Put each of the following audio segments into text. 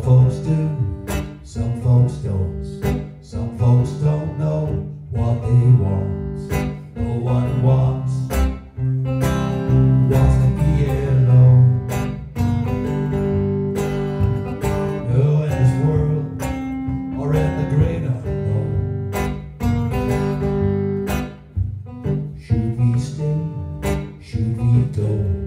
Some folks do, some folks don't. Some folks don't know what they want. No one wants. Wants to be alone. Oh, in this world, or in the great unknown. Should we stay? Should we go?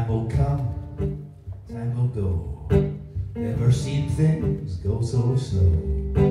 time will come, time will go. Never seen things go so slow.